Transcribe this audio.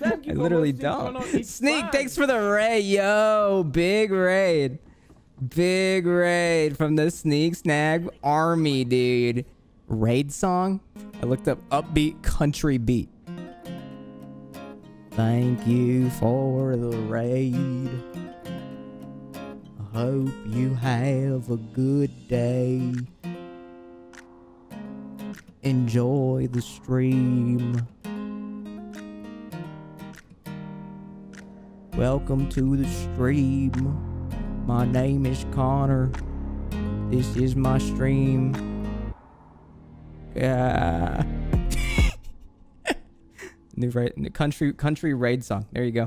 Thank you I literally don't. Sneak, thanks for the raid. Yo, big raid. Big raid from the Sneegsnag Army, dude. Raid song? I looked up upbeat country beat. Thank you for the raid. I hope you have a good day. Enjoy the stream. Welcome to the stream. My name is Connor. This is my stream. Yeah. New new country country raid song. There you go.